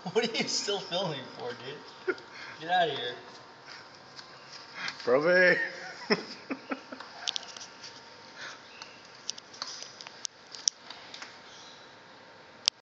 What are you still filming for, dude? Get out of here. Probe.